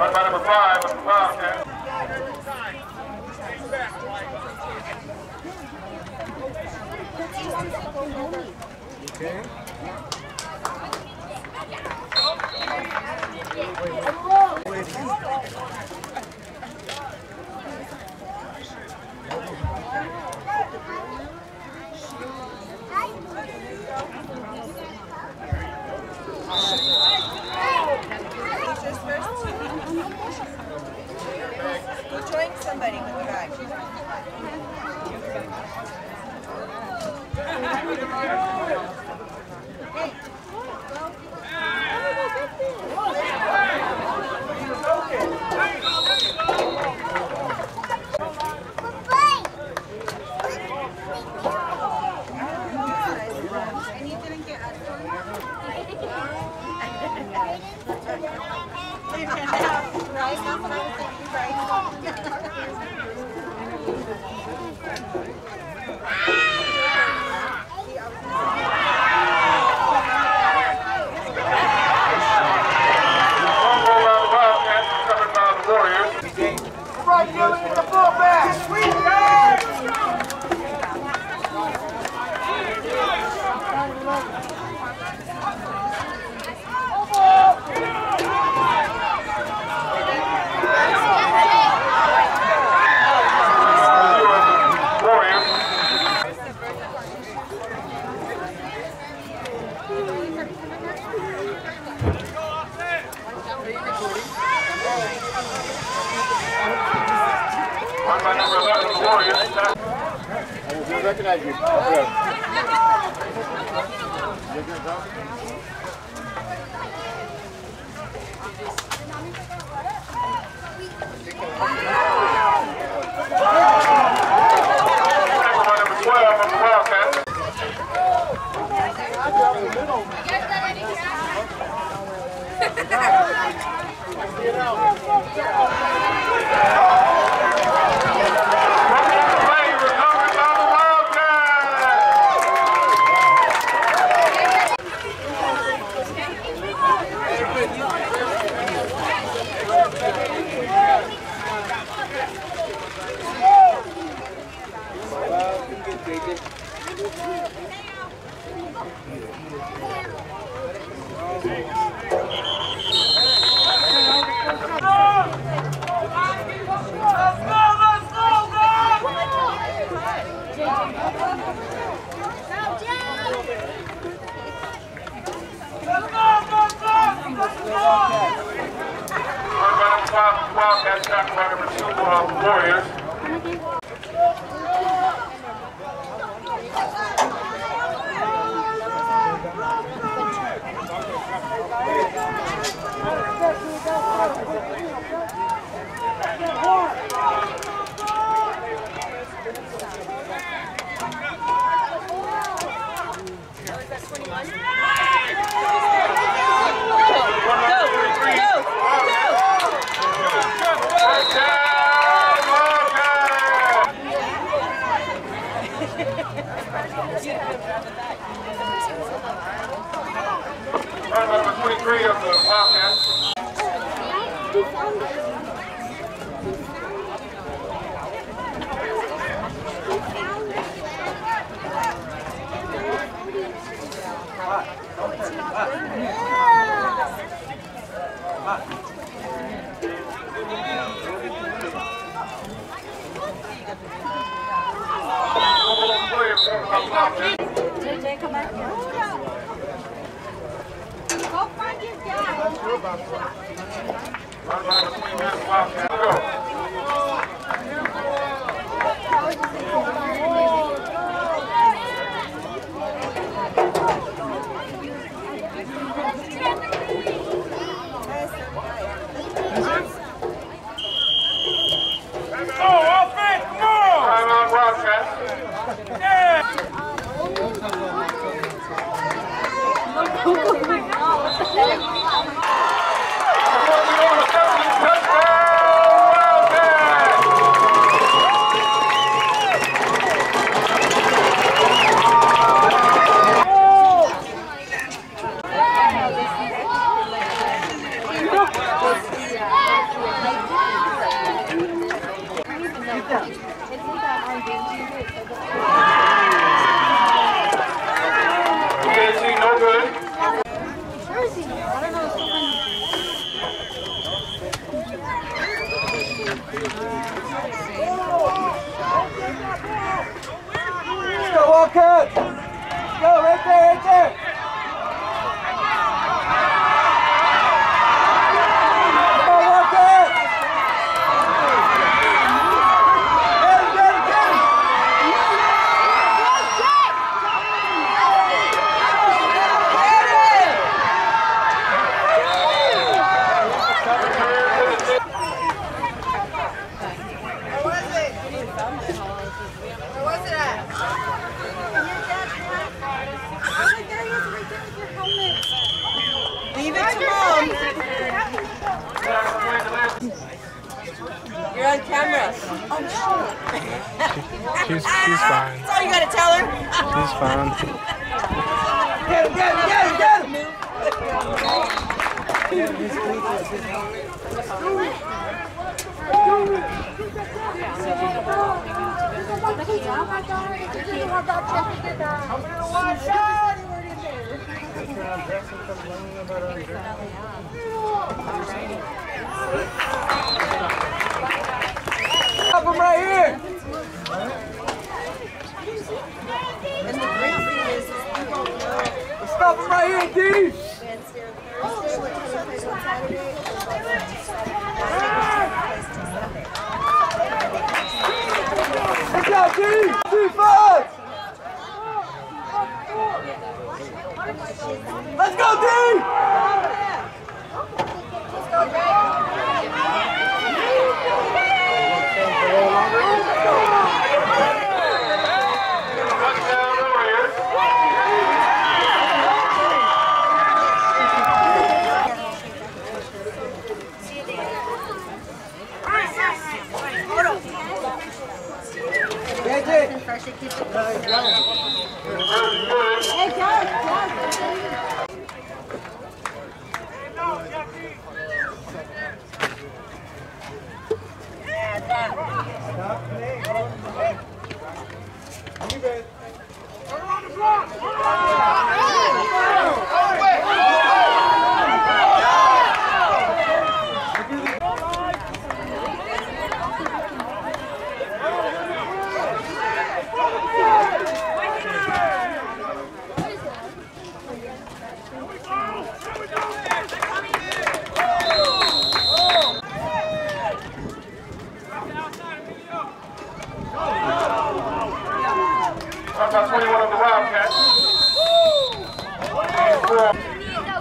Run by number five, number five, Ken. Okay. Wait, wait. somebody with the bag. Get out. um, Warriors. free of the Wildcat. Go, Wildcat! Let's go, right there, right there! Come on, Wildcat! Get him, get him, get him! Where was it? Where was it at? Leave it to mom. You're on camera. Oh, she's she's fine. That's all you gotta tell her. She's fine. Get him, get him, get him, get him! Oh, Stop him right here! Stop him right here, D! Let's go, D! Defense! Let's go, D! Touchdown Warriors. JJ! First good. Talk about 21 of the Wildcats. And four. Talk about 21 of the Wildcats. Gain of 12 play. Timeout Wildcats. Hell of a job, boy! Hell of a job, boy! Keep it up! Keep it up!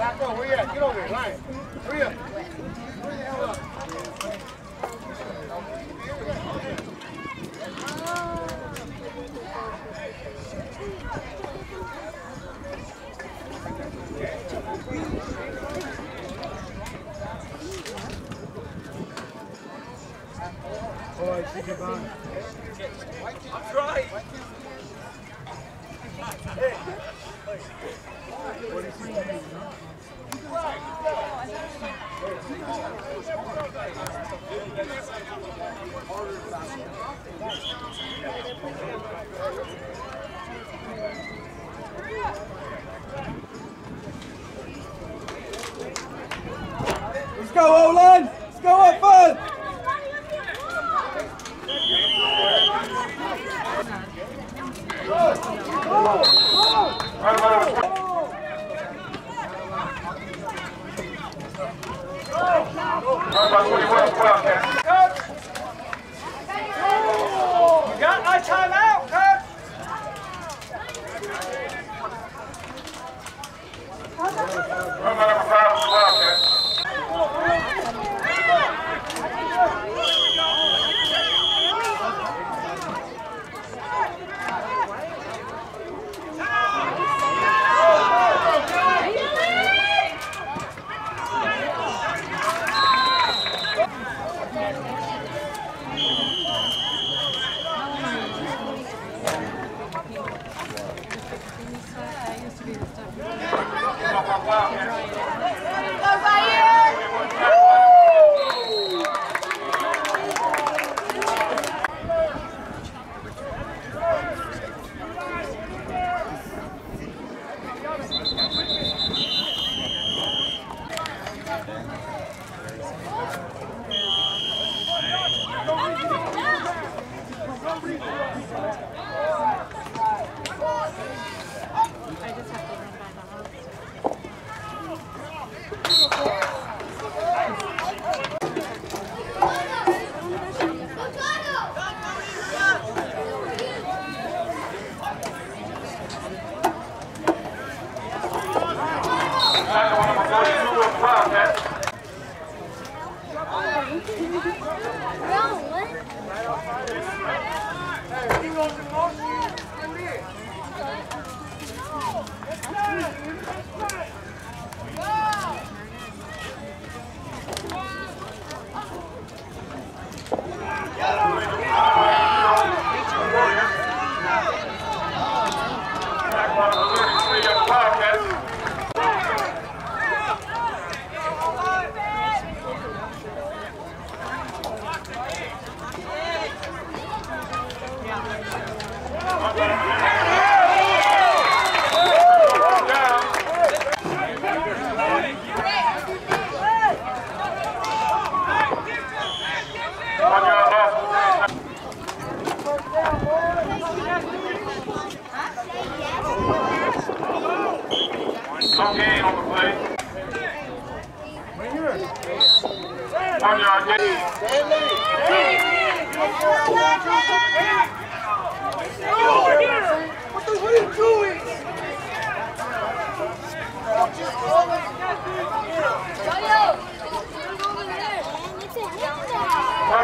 Hey, Blacko, where you at? Get over here, Ryan. Where you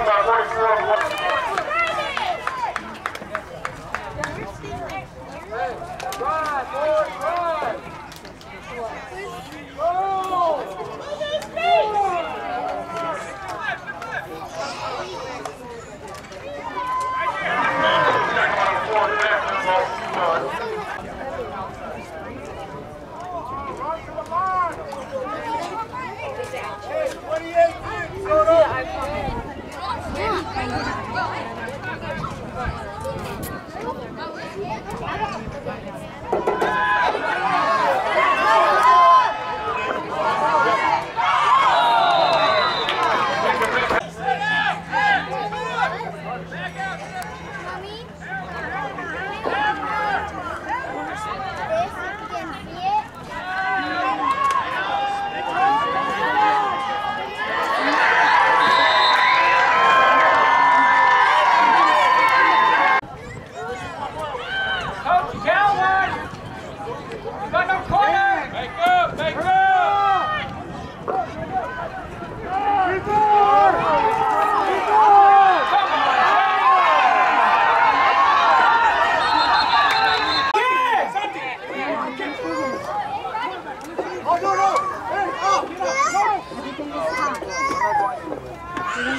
守る必要